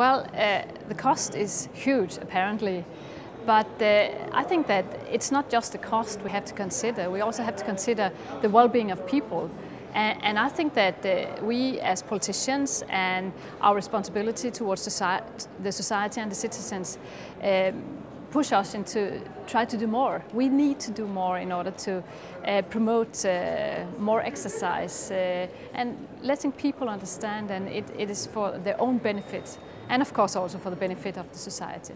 Well, uh, the cost is huge, apparently. But uh, I think that it's not just the cost we have to consider, we also have to consider the well being of people. And, and I think that uh, we, as politicians, and our responsibility towards society, the society and the citizens um, push us into try to do more. We need to do more in order to uh, promote uh, more exercise uh, and letting people understand and it, it is for their own benefit and of course also for the benefit of the society.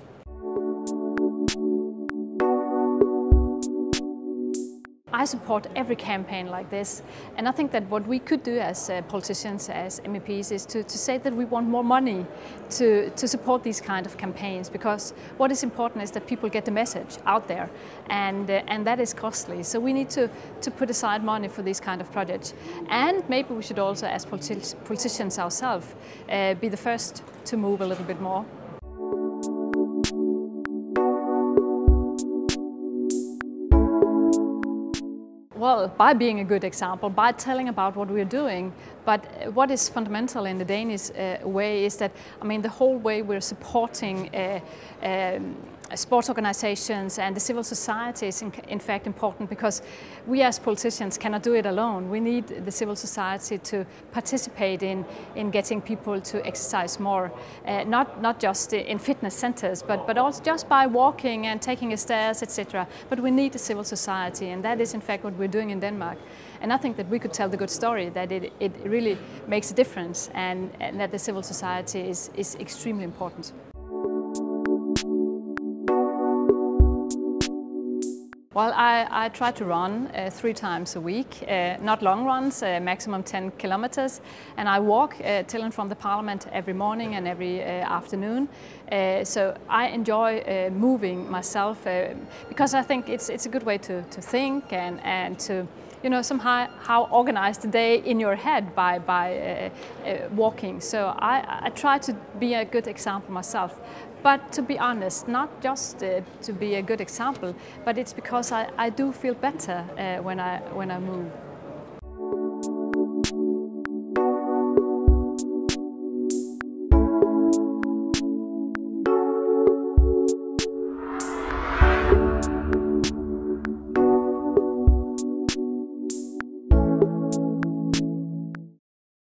I support every campaign like this and I think that what we could do as uh, politicians, as MEPs is to, to say that we want more money to, to support these kind of campaigns because what is important is that people get the message out there and, uh, and that is costly. So we need to, to put aside money for these kind of projects and maybe we should also as politi politicians ourselves uh, be the first to move a little bit more. Well, by being a good example, by telling about what we're doing. But what is fundamental in the Danish uh, way is that, I mean, the whole way we're supporting uh, um, sports organizations and the civil society is in, in, fact important because we as politicians cannot do it alone. We need the civil society to participate in, in getting people to exercise more, uh, not, not just in fitness centers, but, but also just by walking and taking a stairs, etc. But we need the civil society and that is in fact what we're doing in Denmark. And I think that we could tell the good story that it, it really makes a difference and, and that the civil society is, is extremely important. Well, I, I try to run uh, three times a week, uh, not long runs, uh, maximum 10 kilometers, and I walk uh, till and from the parliament every morning and every uh, afternoon. Uh, so I enjoy moving myself because I think it's, it's a good way to, to think and, and to you know, somehow how organize the day in your head by, by walking. So I, I try to be a good example myself. But to be honest, not just uh, to be a good example, but it's because I, I do feel better uh, when, I, when I move.